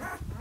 Ha!